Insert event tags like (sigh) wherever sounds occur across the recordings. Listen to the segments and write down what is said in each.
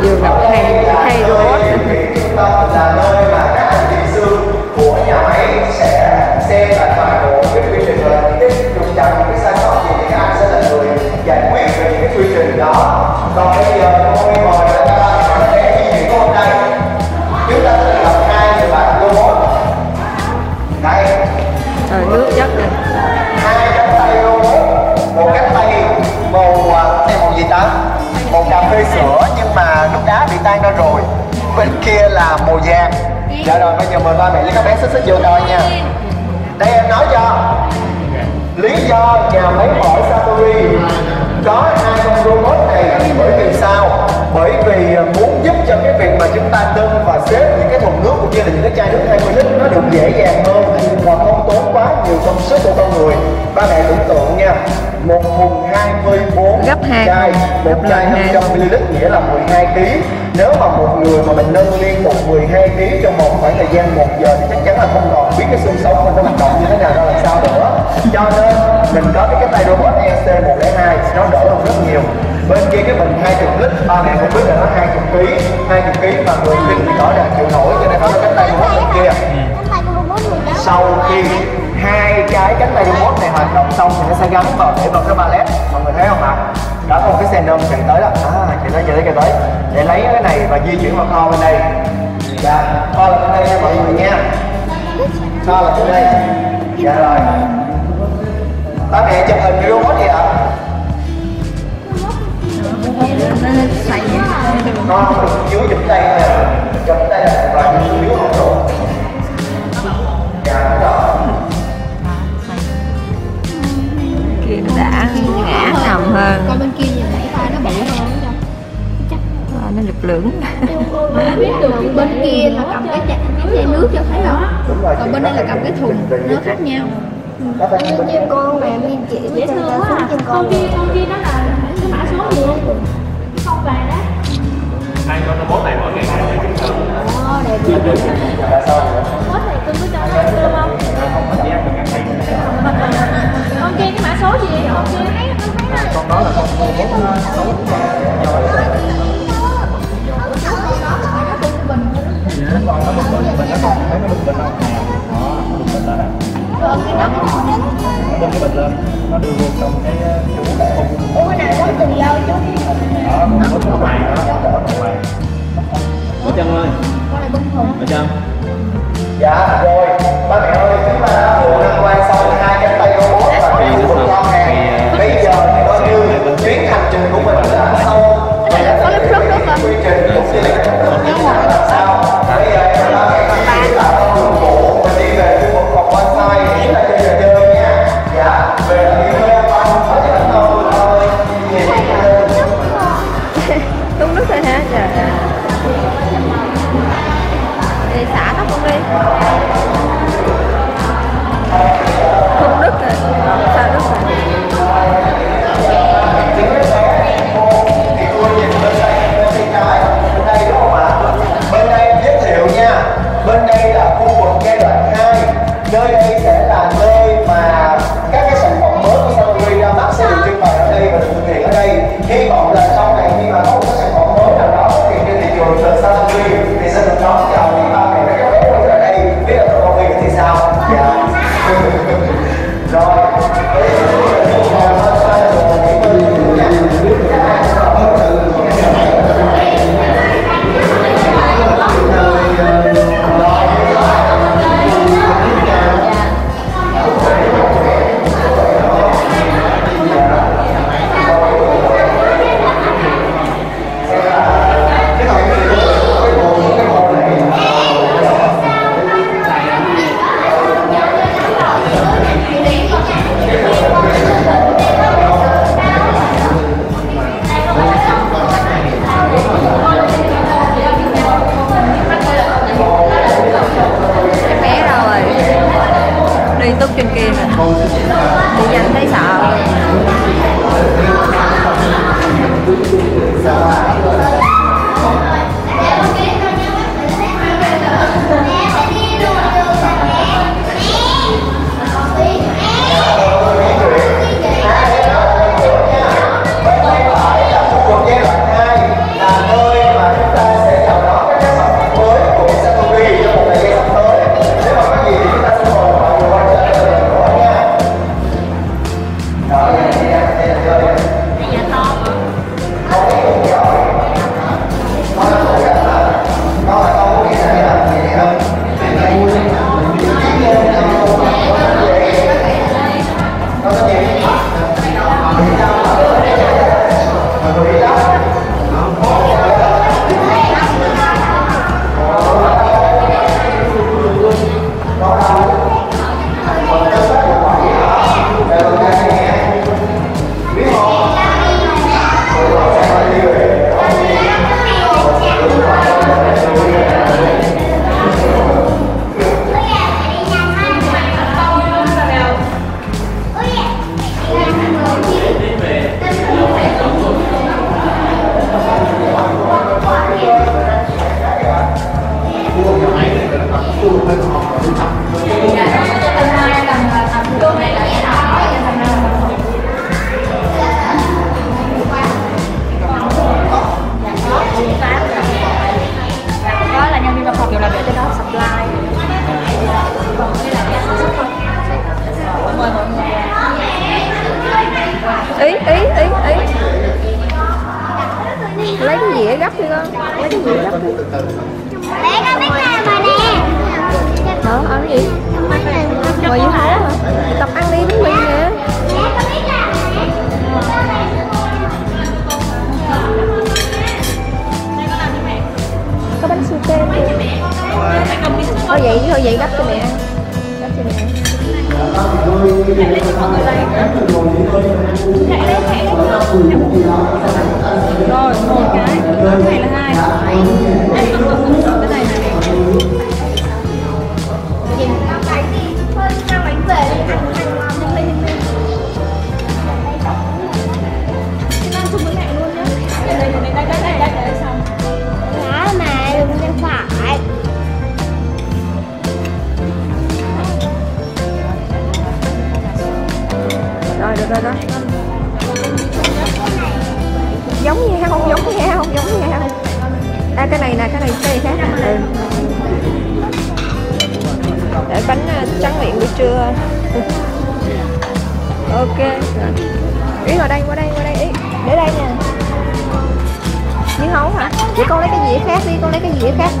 vừa gặp hay hay robot là nơi mà cà nhưng mà nước đá bị tan ra rồi. Bên kia là màu vàng dạ rồi, bây giờ mời ba mẹ với các bé xích xích vô coi nha. Đây em nói cho. Lý do nhà máy mỏ Satori có hai con robot này bởi vì sao? Bởi vì ờ, muốn giúp cho cái việc mà chúng ta nâng và xếp những cái thùng cũng như là những cái chai nước 20 lít nó được dễ dàng hơn và không tốn quá nhiều công sức của con người. Ba mẹ tưởng tượng nha một thùng 24 Gấp hai. chai một chai lần hai. 500 ml nghĩa là 12 kg nếu mà một người mà mình nâng liên tục 12 kg trong một khoảng thời gian một giờ thì chắc chắn là không còn biết cái xương sống mình nó hoạt động như thế nào ra làm sao nữa. Cho nên mình có cái cái tay robot EC 102 nó đỡ hơn rất nhiều. Bên kia cái bình 20 lít ba mẹ cũng biết là nó 20 kg 20 kg mà người kinh thì có là cái cánh tay robot này hoạt động xong thì nó sẽ gắn vào để vào cái ballet mọi người thấy không ạ? Đó có một cái xe chạy tới đó. À chạy tới chạy tới chạy tới. Để lấy cái này và di chuyển vào kho bên đây. Dạ kho là bên đây nha mọi người nha. Kho là bên đây. Dạ rồi. Ba mẹ chụp hình cái robot gì ạ? Con không dưới, chụp tay nè. Chụp tay là và dưới không được ngã nằm hơn Còn bên kia nhìn thấy tay nó bự hơn đó Chắc à, nó lực lưỡng Không biết được bên kia là cầm cái chai, cái chai nước cho thấy không? Còn bên đây là cầm cái thùng Nó khác nhau. Như con mẹ mình chỉ với chân ta xuống chân con Con kia, con kia nó là cái mã số gì không? Không vàng đó. Hai con robot này mỗi ngày hai ngày chúng ta Ồ, đẹp đẹp là sao nữa Có thầy cưng có cho nó ăn cơm không? Con kia cái mã số gì vậy? Con kia thấy con đó là con robot sống còn nó bực mình mình nó còn thấy nó bực mình không đó nó bực mình đó. Nè bưng cái bình lên. Nó đưa vô trong cái chỗ không ủa nào có từ lâu chú đó nó ở ngoài đó nó ở ngoài Bỏ chân ơi. Bỏ chân dạ rồi. Ba mẹ ơi chúng ta đã vừa tham quan xong come on. Đi túc trên kia nè. Đi nhanh thấy sợ.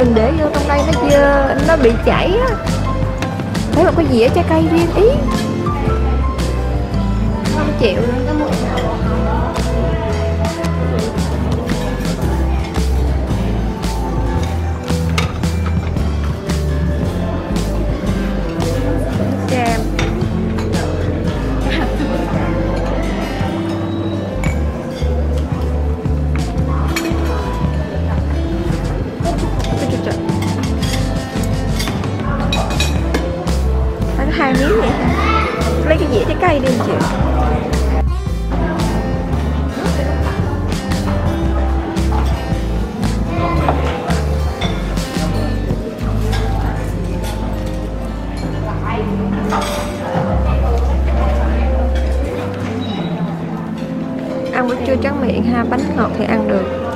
mình để vô trong đây nó dơ nó bị chảy á. Thấy mà có dĩa trái cây riêng, ý. Không chịu nữa. bánh ngọt thì ăn được.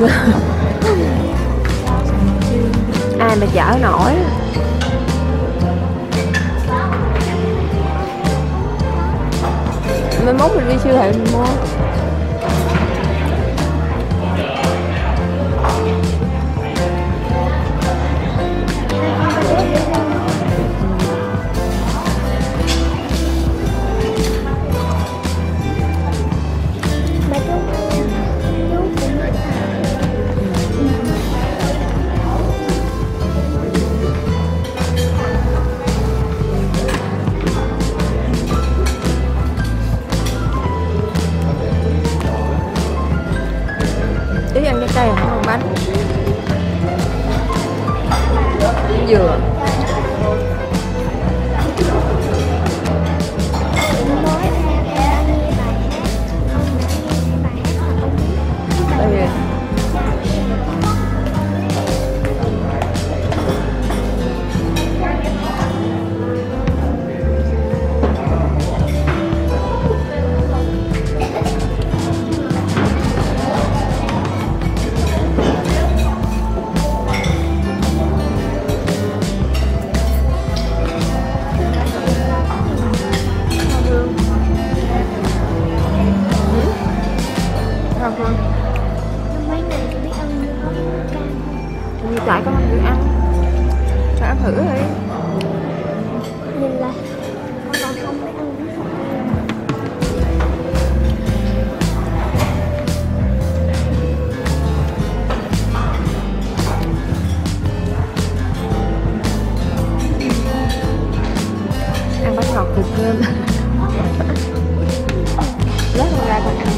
(laughs) ai mà chở nổi. Mai mốt mình đi siêu thị mình mua. dừa Lát con ra con ăn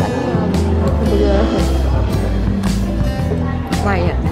bánh ờ, hamburger Mày à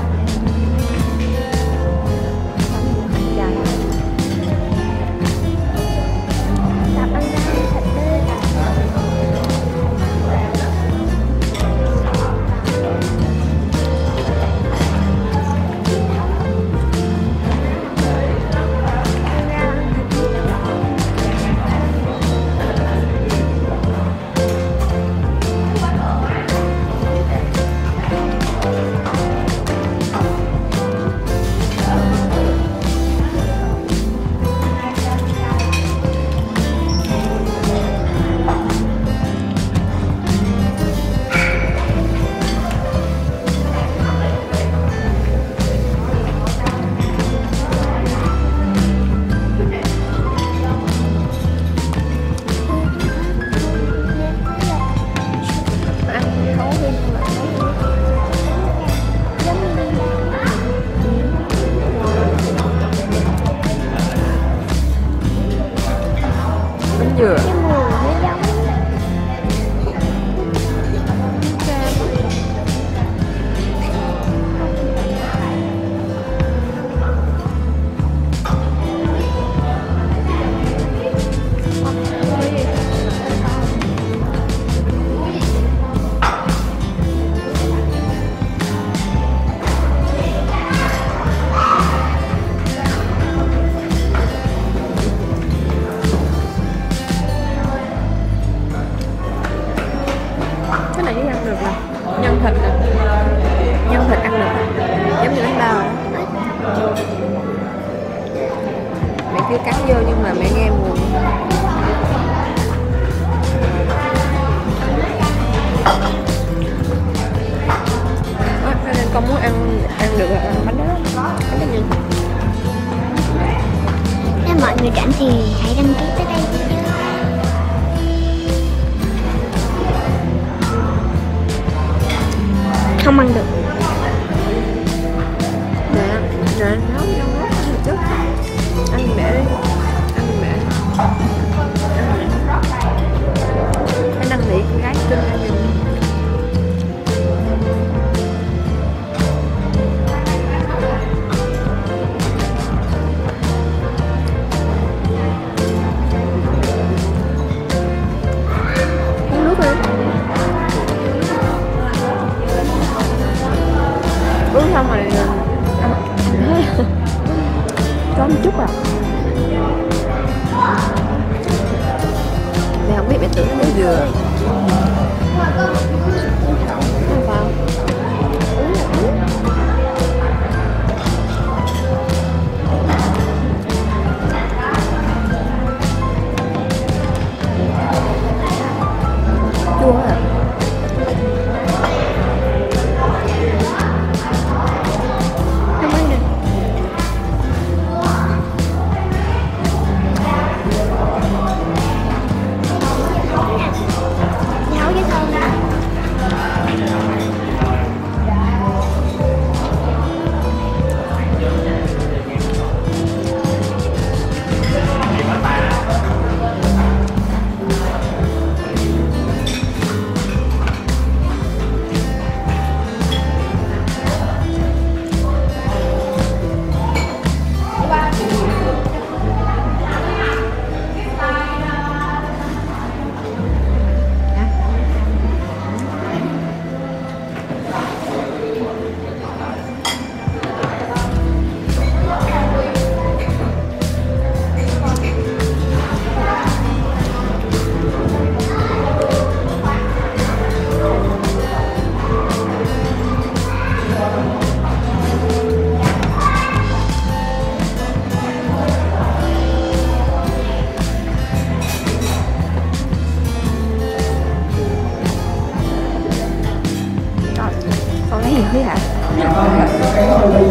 tại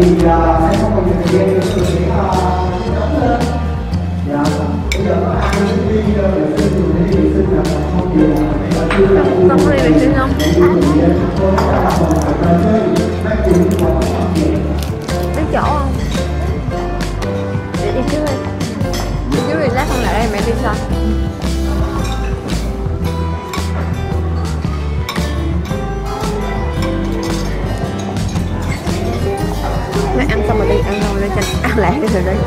vì giờ sẽ không còn nhiều thời gian để chuẩn bị nữa giờ bây có đi vệ sinh không biết chỗ không để đi trước đi đi trước đi lát không lại đây mẹ đi sao xong rồi đi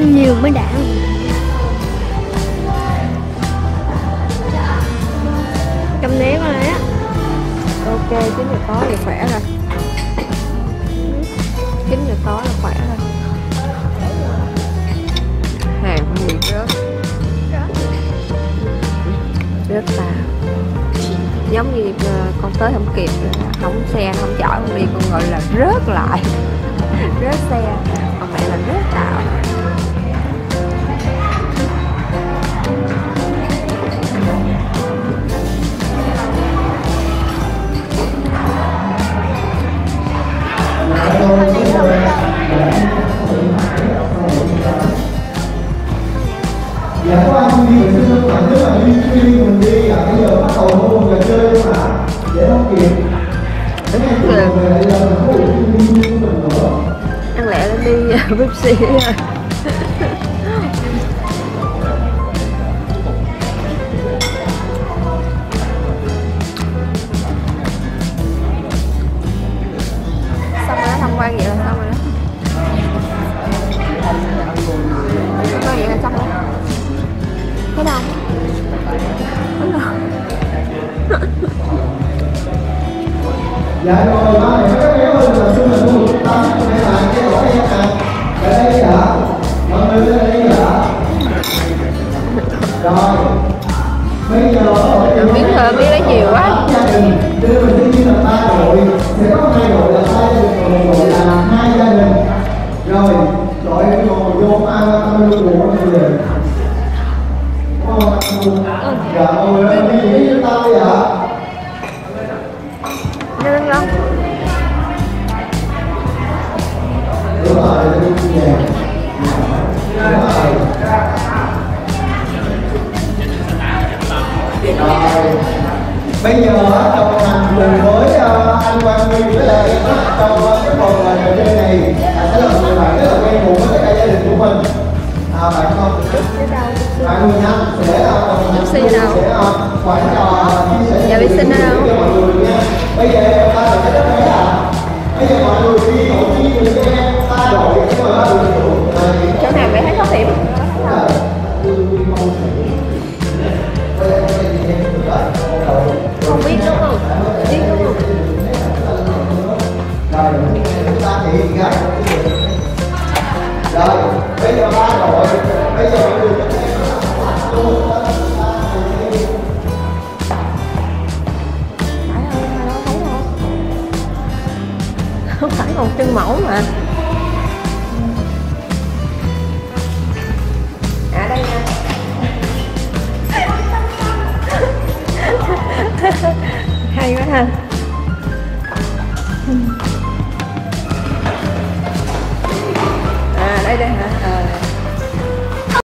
Ăn nhiều mới đã. Cầm ném rồi á. Ok chín giờ có thì khỏe rồi. Chín giờ có là khỏe rồi. Hàng không bị rớt. Rớt là giống như ờ, con tới không kịp, không xe, không chở không đi, con gọi là rớt lại. (laughs) Rớt xe. Còn mẹ là rớt tạo đi Pepsi xong rồi đó tham quan vậy là xong rồi đó? Quan vậy là xong rồi. Thấy đâu thấy đâu Dạ rồi ba mẹ các bé ơi là xin mình mua tám mẹ bạn cái lỗi em nè ở đây hả? Mọi người đây hả? Rồi Bây giờ miếng thơm miếng nhiều quá gia đình đưa mình đi như là ba đội sẽ có hai đội là ba đội một đội là hai gia đình rồi đội ngồi vô ăn ăn luôn của mọi người dạ mọi người đi với chúng đi ạ